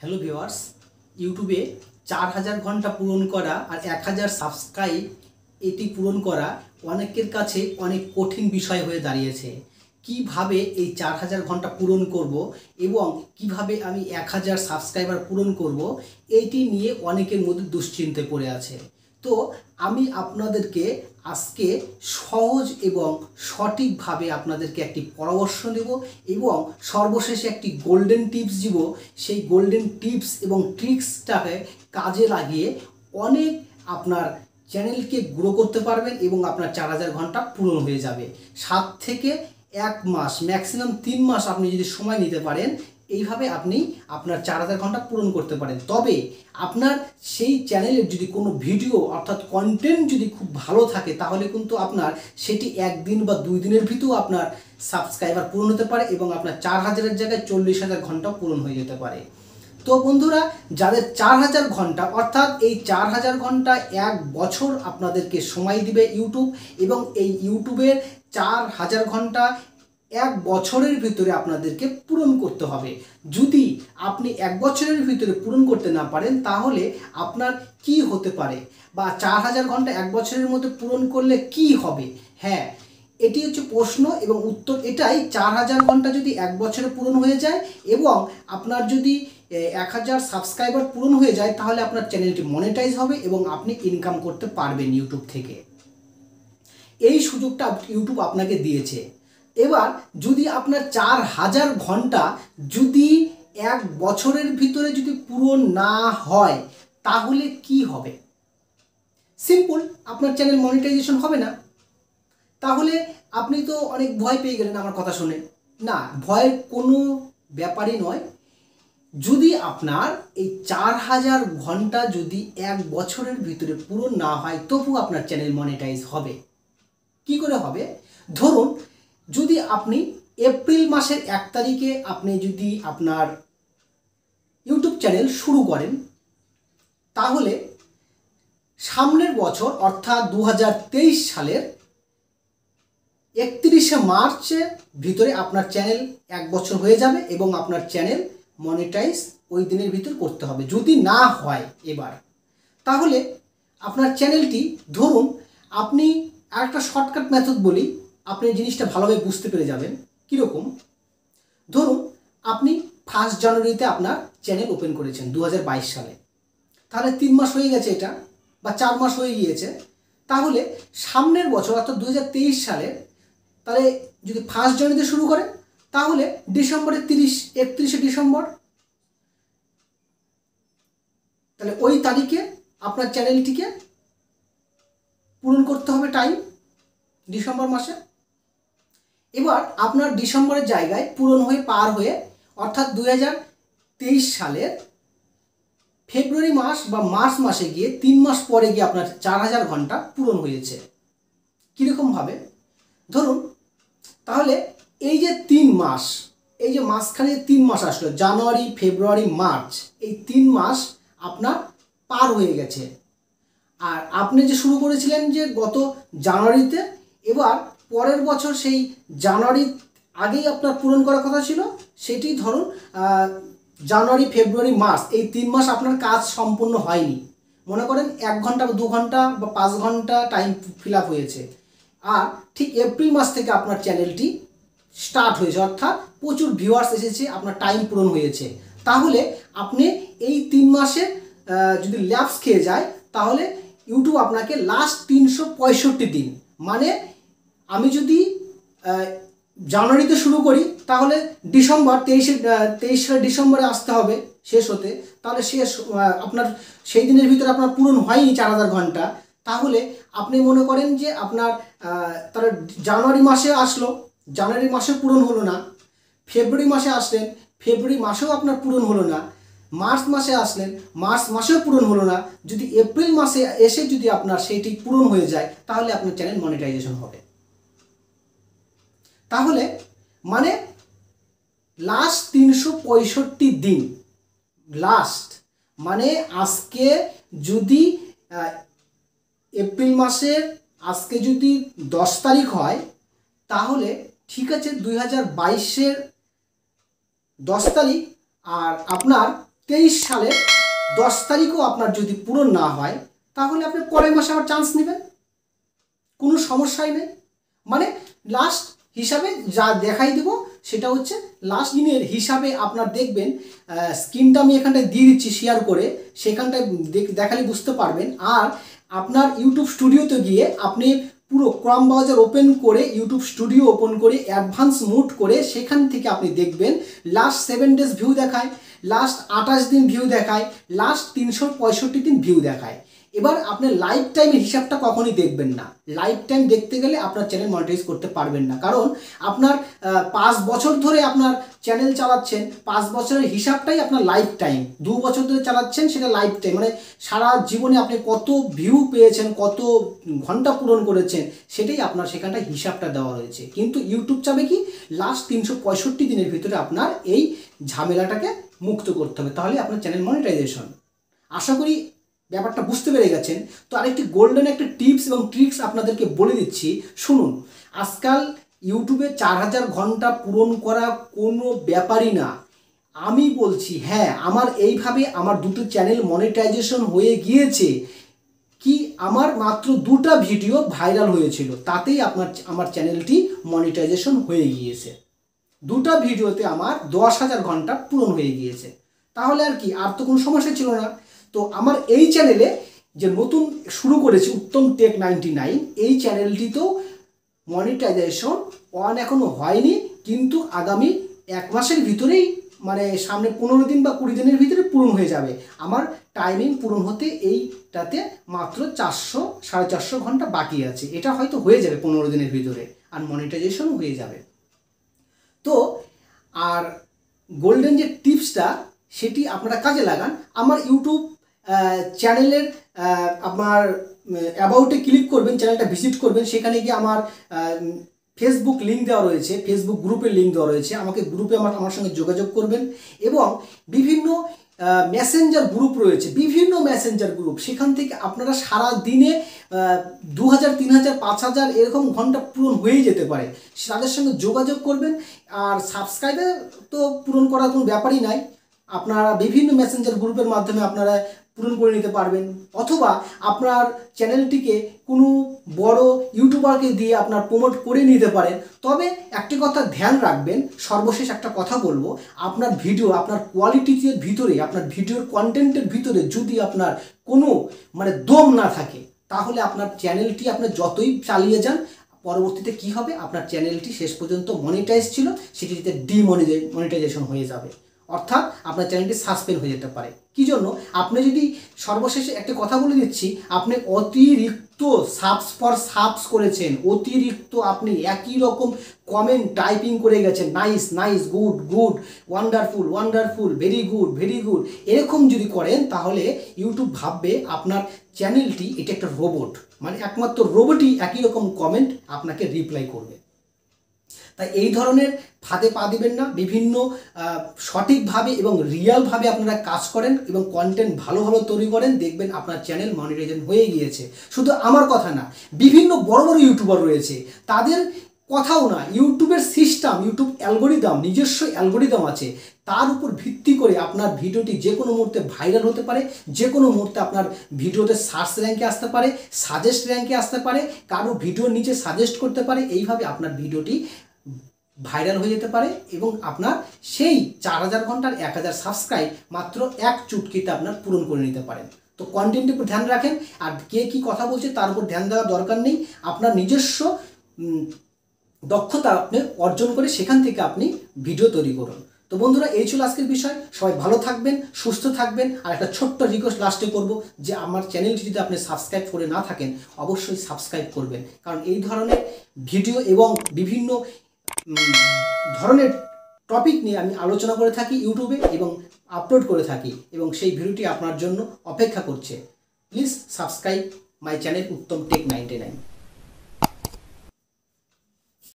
Hello viewers ইউটিউবে চার হাজার ঘণ্টা পূরণ করা আর এক হাজার সাবস্ক্রাইব এটি পূরণ করা অনেকের কাছে অনেক কঠিন বিষয় হয়ে দাঁড়িয়েছে। কীভাবে এই চার হাজার ঘণ্টা পূরণ করব এবং কীভাবে আমি এক হাজার সাবস্ক্রাইবার পূরণ করব এইটি নিয়ে অনেকের মধ্যে দুশ্চিন্তায় পড়ে আছে। তো আমি আপনাদেরকে আজকে সহজ এবং সঠিকভাবে আপনাদেরকে একটি পরামর্শ দেব এবং সর্বশেষে একটি গোল্ডেন টিপস দিব। সেই গোল্ডেন টিপস এবং ট্রিক্সটাকে কাজে লাগিয়ে অনেক আপনার চ্যানেলকে গ্রো করতে পারবেন এবং আপনার চার হাজার ঘণ্টা পূরণ হয়ে যাবে। সাত থেকে এক মাস ম্যাক্সিমাম তিন মাস আপনি যদি সময় নিতে পারেন এইভাবে আপনি আপনার চার হাজার ঘণ্টা পূরণ করতে পারেন। তবে আপনার সেই চ্যানেলের যদি কোনো ভিডিও অর্থাৎ কন্টেন্ট যদি খুব ভালো থাকে, তাহলে কিন্তু আপনার সেটি একদিন বা দুই দিনের ভিতরেও আপনার সাবস্ক্রাইবার পূরণ হতে পারে এবং আপনার চার হাজারের জায়গায় চল্লিশ হাজার ঘণ্টা পূরণ হয়ে যেতে পারে। তো বন্ধুরা, যাদের চার হাজার ঘণ্টা অর্থাৎ এই চার হাজার ঘণ্টা এক বছর আপনাদেরকে সময় দিবে ইউটিউব এবং এই ইউটিউবের চার হাজার ঘণ্টা এক বছরের ভিতরে আপনাদেরকে পূরণ করতে হবে। যদি আপনি এক বছরের ভিতরে পূরণ করতে না পারেন, তাহলে আপনার কি হতে পারে? বা চার হাজার ঘণ্টা এক বছরের মধ্যে পূরণ করলে কি হবে? হ্যাঁ এটি হচ্ছে প্রশ্ন এবং উত্তর এটাই। চার হাজার ঘণ্টা যদি এক বছরে পূরণ হয়ে যায় এবং আপনার যদি এক হাজার সাবস্ক্রাইবার পূরণ হয়ে যায়, তাহলে আপনার চ্যানেলটি মনিটাইজ হবে এবং আপনি ইনকাম করতে পারবেন ইউটিউব থেকে। এই সুযোগটা ইউটিউব আপনাকে দিয়েছে। এবার যদি আপনার চার হাজার ঘণ্টা যদি এক বছরের ভিতরে যদি পূরণ না হয়, তাহলে কি হবে? সিম্পল আপনার চ্যানেল মনিটাইজেশন হবে না। তাহলে আপনি তো অনেক ভয় পেয়ে গেলেন আমার কথা শুনে। না, ভয়ের কোনো ব্যাপারই নয়। যদি আপনার এই চার হাজার ঘণ্টা যদি এক বছরের ভিতরে পূরণ না হয়, তবু আপনার চ্যানেল মনিটাইজ হবে। কি করে হবে? ধরুন যদি আপনি এপ্রিল মাসের এক তারিখে আপনি যদি আপনার ইউটিউব চ্যানেল শুরু করেন, তাহলে সামনের বছর, অর্থাৎ দু হাজার তেইশ সালের একত্রিশে মার্চের ভিতরে আপনার চ্যানেল এক বছর হয়ে যাবে এবং আপনার চ্যানেল মনিটাইজ ওই দিনের ভিতর করতে হবে। যদি না হয় এবার, তাহলে আপনার চ্যানেলটি, ধরুন, আপনি আর একটা শর্টকাট মেথড বলি আপনি জিনিসটা ভালোভাবে বুঝতে পেরে যাবেন। কীরকম? ধরুন, আপনি ফার্স্ট জানুয়ারিতে আপনার চ্যানেল ওপেন করেছেন দু হাজার বাইশ সালে। তাহলে তিন মাস হয়ে গেছে এটা বা চার মাস হয়ে গিয়েছে। তাহলে সামনের বছর, অর্থাৎ দু হাজার তেইশ সালে, তাহলে যদি ফার্স্ট জানুয়ারিতে শুরু করে তাহলে ডিসেম্বরের তিরিশ, একত্রিশে ডিসেম্বর। তাহলে ওই তারিখে আপনার চ্যানেলটিকে পূরণ করতে হবে টাইম ডিসেম্বর মাসে। এবার আপনার ডিসেম্বরের জায়গায় পূরণ হয়ে পার হয়ে, অর্থাৎ দু হাজার তেইশ সালের ফেব্রুয়ারি মাস বা মার্চ মাসে গিয়ে তিন মাস পরে গিয়ে আপনার চার হাজার ঘণ্টা পূরণ হয়েছে। কীরকমভাবে ধরুন, তাহলে এই যে তিন মাস, এই যে মাঝখানে তিন মাস আসলো, জানুয়ারি, ফেব্রুয়ারি, মার্চ, এই তিন মাস আপনার পার হয়ে গেছে। আর আপনি যে শুরু করেছিলেন যে গত জানুয়ারিতে, এবার পরের বছর সেই জানুয়ারি আগেই আপনার পূরণ করার কথা ছিল, সেটি ধরুন জানুয়ারি, ফেব্রুয়ারি, মার্চ, এই তিন মাস আপনার কাজ সম্পূর্ণ হয়নি। মনে করেন এক ঘণ্টা বা দু ঘণ্টা বা পাঁচ ঘণ্টা টাইম ফিল হয়েছে। আর ঠিক এপ্রিল মাস থেকে আপনার চ্যানেলটি স্টার্ট হয়েছে, অর্থাৎ প্রচুর ভিউয়ার্স এসেছে, আপনার টাইম পূরণ হয়েছে। তাহলে আপনি এই তিন মাসে যদি ল্যাপস খেয়ে যায়, তাহলে ইউটিউব আপনাকে লাস্ট তিনশো পঁয়ষট্টি দিন মানে আমি যদি জানুয়ারিতে শুরু করি, তাহলে ডিসেম্বর, তেইশে তেইশে ডিসেম্বরে আসতে হবে, শেষ হতে। তাহলে শেষ আপনার, সেই দিনের ভিতরে আপনার পূরণ হয়নি চার হাজার ঘণ্টা। তাহলে আপনি মনে করেন যে আপনার তাহলে জানুয়ারি মাসে আসলো, জানুয়ারি মাসে পূরণ হলো না। ফেব্রুয়ারি মাসে আসলেন, ফেব্রুয়ারি মাসেও আপনার পূরণ হলো না। মার্চ মাসে আসলেন, মার্চ মাসেও পূরণ হলো না। যদি এপ্রিল মাসে এসে যদি আপনার সেইটি পূরণ হয়ে যায়, তাহলে আপনার চ্যানেল মনিটাইজেশন হবে। তাহলে মানে লাস্ট তিনশো পঁয়ষট্টি দিন লাস্ট মানে আজকে যদি এপ্রিল মাসের আজকে যদি দশ তারিখ হয়, তাহলে ঠিক আছে দুই হাজার বাইশের দশ তারিখ আর আপনার তেইশ সালের দশ তারিখও আপনার যদি পূরণ না হয়, তাহলে আপনি পরের মাসে আবার চান্স নেবেন। কোনো সমস্যাই নেই। মানে লাস্ট হিসাবে যা দেখাই দেবো, সেটা হচ্ছে লাস্ট দিনের হিসাবে আপনার দেখবেন স্ক্রিনটা আমি এখানটায় দিয়ে দিচ্ছি শেয়ার করে, সেখানটায় দেখ- দেখালে বুঝতে পারবেন। আর আপনার ইউটিউব স্টুডিওতে গিয়ে আপনি পুরো ক্রম ব্রাউজার ওপেন করে ইউটিউব স্টুডিও ওপেন করে অ্যাডভান্স মুড করে সেখান থেকে আপনি দেখবেন লাস্ট সেভেন ডেজ ভিউ দেখায় লাস্ট আঠাশ দিন ভিউ দেখায় লাস্ট তিনশো পঁয়ষট্টি দিন ভিউ দেখায়। এবার আপনি লাইফ টাইমের হিসাবটা কখনই দেখবেন না। লাইফ টাইম দেখতে গেলে আপনার চ্যানেল মনিটাইজ করতে পারবেন না। কারণ আপনার পাঁচ বছর ধরে আপনার চ্যানেল চালাচ্ছেন, পাঁচ বছরের হিসাবটাই আপনার লাইফ টাইম দু বছর ধরে চালাচ্ছেন, সেটা লাইফ টাইম মানে সারা জীবনে আপনি কত ভিউ পেয়েছেন, কত ঘণ্টা পূরণ করেছেন, সেটাই আপনার সেখানটায় হিসাবটা দেওয়া রয়েছে কিন্তু ইউটিউব চাবে কি লাস্ট তিনশো পঁয়ষট্টি দিনের ভিতরে আপনার এই ঝামেলাটাকে মুক্ত করতে হবে। তাহলে আপনার চ্যানেল মনিটাইজেশন আশা করি ব্যাপারটা বুঝতে পেরে গেছেন, তো আরেকটি গোল্ডেন একটা টিপস এবং ট্রিক্স আপনাদেরকে বলে দিচ্ছি। শুনুন, আজকাল ইউটিউবে চার হাজার ঘণ্টা পূরণ করা কোনো ব্যাপারই না। আমি বলছি হ্যাঁ আমার এইভাবে আমার দুটো চ্যানেল মনিটাইজেশন হয়ে গিয়েছে। কি আমার মাত্র দুটো ভিডিও ভাইরাল হয়েছিল, তাতেই আপনার আমার চ্যানেলটি মনিটাইজেশন হয়ে গিয়েছে। দুটো ভিডিওতে আমার দশ হাজার ঘণ্টা পূরণ হয়ে গিয়েছে। তাহলে আর কি, আর তো কোনো সমস্যা ছিল না। তো আমার এই চ্যানেলে যে নতুন শুরু করেছি উত্তম টেক নাইনটি নাইন এই চ্যানেলটিতেও মনিটাইজেশন অন এখনও হয়নি, কিন্তু আগামী এক মাসের ভিতরেই মানে সামনে পনেরো দিন বা কুড়ি দিনের ভিতরে পূরণ হয়ে যাবে। আমার টাইমিং পূরণ হতে এইটাতে মাত্র চারশো, সাড়ে চারশো ঘণ্টা বাকি আছে। এটা হয়তো হয়ে যাবে পনেরো দিনের ভিতরে, আর মনিটাইজেশনও হয়ে যাবে। তো আর গোল্ডেন যে টিপসটা সেটি আপনারা কাজে লাগান। আমার ইউটিউব চ্যানেলের আপনার অ্যাবাউটে ক্লিক করবেন চ্যানেলটা ভিজিট করবেন, সেখানে গিয়ে আমার ফেসবুক লিঙ্ক দেওয়া রয়েছে ফেসবুক গ্রুপের লিঙ্ক দেওয়া রয়েছে, আমাকে গ্রুপে আমার আমার সঙ্গে যোগাযোগ করবেন এবং বিভিন্ন মেসেঞ্জার গ্রুপ রয়েছে, বিভিন্ন মেসেঞ্জার গ্রুপ সেখান থেকে আপনারা সারা দিনে দু হাজার তিন হাজার পাঁচ হাজার এরকম ঘণ্টা পূরণ হয়ে যেতে পারে। তাদের সঙ্গে যোগাযোগ করবেন, আর সাবস্ক্রাইবে তো পূরণ করার কোনো ব্যাপারই নাই। আপনারা বিভিন্ন মেসেঞ্জার গ্রুপের মাধ্যমে আপনারা পূরণ করে নিতে পারবেন। অথবা আপনার চ্যানেলটিকে কোনো বড় ইউটিউবারকে দিয়ে আপনার প্রমোট করে নিতে পারেন। তবে একটি কথা ধ্যান রাখবেন, সর্বশেষ একটা কথা বলব, আপনার ভিডিও আপনার কোয়ালিটির ভিতরে, আপনার ভিডিওর কন্টেন্টের ভিতরে যদি আপনার কোনো মানে দম না থাকে, তাহলে আপনার চ্যানেলটি আপনার যতই চালিয়ে যান, পরবর্তীতে কি হবে? আপনার চ্যানেলটি শেষ পর্যন্ত মনিটাইজ ছিল, সেটিতে ডিমনিটাইজ মনিটাইজেশন হয়ে যাবে। অর্থাৎ আপনার চ্যানেলটি সাসপেন্ড হয়ে যেতে পারে। কি জন্য? আপনি যদি সর্বশেষে একটা কথা বলে দিচ্ছি, আপনি অতিরিক্ত সাবস ফর সাবস করেছেন, অতিরিক্ত আপনি একই রকম কমেন্ট টাইপিং করে গেছেন nice nice good good wonderful wonderful very good very good এরকম যদি করেন, তাহলে ইউটিউব ভাববে আপনার চ্যানেলটি এটা একটা রোবট মানে একমাত্র রোবটই একই রকম কমেন্ট আপনাকে রিপ্লাই করবে। তাই এই ধরনের ফাঁদে পা দিবেন না। বিভিন্ন সঠিকভাবে এবং রিয়ালভাবে আপনারা কাজ করেন এবং কন্টেন্ট ভালো ভালো তৈরি করেন। দেখবেন আপনার চ্যানেল মনিটাইজেশন হয়ে গিয়েছে। শুধু আমার কথা না, বিভিন্ন বড় বড় ইউটিউবার রয়েছে। তাদের কথাও না ইউটিউবের সিস্টেম ইউটিউব অ্যালগোরিদম নিজস্ব অ্যালগোরিদম আছে। তার উপর ভিত্তি করে আপনার ভিডিওটি যে কোনো মুহূর্তে ভাইরাল হতে পারে। যে কোনো মুহূর্তে আপনার ভিডিওতে সার্চ র্যাঙ্কে আসতে পারে সাজেস্ট র্যাঙ্কে আসতে পারে, কারও ভিডিওর নিচে সাজেস্ট করতে পারে। এইভাবে আপনার ভিডিওটি ভাইরাল হয়ে যেতে পারে এবং আপনার সেই চার হাজার ঘণ্টার এক হাজার সাবস্ক্রাইব মাত্র এক চুটকিতে আপনার পূরণ করে নিতে পারেন। তো কন্টেন্টের উপর ধ্যান রাখেন, আর কে কী কথা বলছে তার উপর ধ্যান দেওয়ার দরকার নেই। আপনার নিজস্ব দক্ষতা আপনি অর্জন করে সেখান থেকে আপনি ভিডিও তৈরি করুন। তো বন্ধুরা, এই ছিল আজকের বিষয়। সবাই ভালো থাকবেন, সুস্থ থাকবেন, আর একটা ছোট্ট রিকোয়েস্ট লাস্টে করব যে আমার চ্যানেলটি যদি আপনি সাবস্ক্রাইব করে না থাকেন, অবশ্যই সাবস্ক্রাইব করবেন। কারণ এই ধরনের ভিডিও এবং বিভিন্ন ধরনের টপিক নিয়ে আমি আলোচনা করে থাকি ইউটিউবে এবং আপলোড করে থাকি এবং সেই ভিডিওটি আপনার জন্য অপেক্ষা করছে। Please subscribe my channel Uttam tech ninety nine